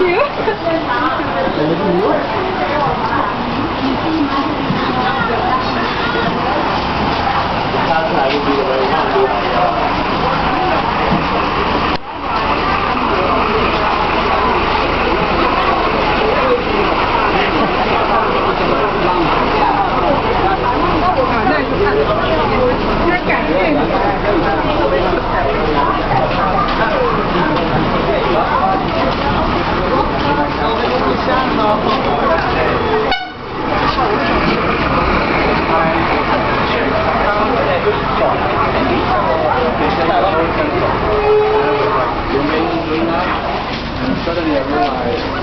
Thank you. 叫，你，你先来，先来，你没用，对吧？然后突然间，我。